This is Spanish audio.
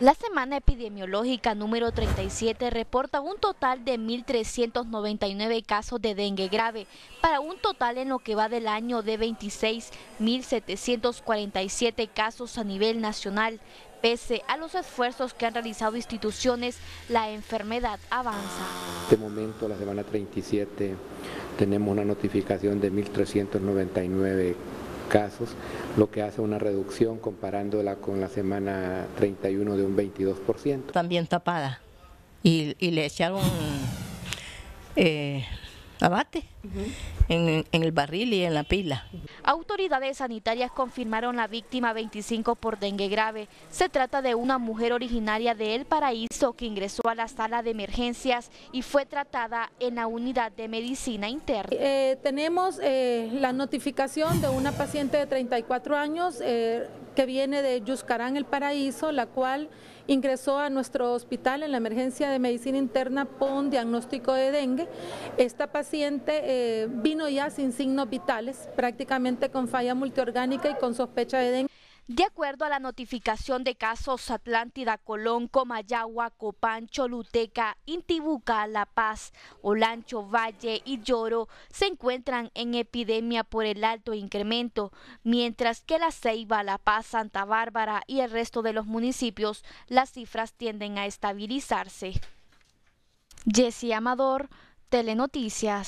La semana epidemiológica número 37 reporta un total de 1.399 casos de dengue grave, para un total en lo que va del año de 26.747 casos a nivel nacional. Pese a los esfuerzos que han realizado instituciones, la enfermedad avanza. De momento, la semana 37, tenemos una notificación de 1.399 casos, lo que hace una reducción comparándola con la semana 31 de un 22%. También tapada y, le echaron eh, abate en, el barril y en la pila. Autoridades sanitarias confirmaron la víctima 25 por dengue grave. Se trata de una mujer originaria de El Paraíso que ingresó a la sala de emergencias y fue tratada en la unidad de medicina interna. Eh, tenemos eh, la notificación de una paciente de 34 años eh, que viene de Yuscarán, El Paraíso, la cual ingresó a nuestro hospital en la emergencia de medicina interna con diagnóstico de dengue. Esta paciente eh, vino ya sin signos vitales, prácticamente con falla multiorgánica y con sospecha de dengue. De acuerdo a la notificación de casos Atlántida, Colón, Comayagua, Copán, Choluteca, Intibuca, La Paz, Olancho, Valle y Lloro se encuentran en epidemia por el alto incremento, mientras que La Ceiba, La Paz, Santa Bárbara y el resto de los municipios las cifras tienden a estabilizarse. Jesse Amador, Telenoticias.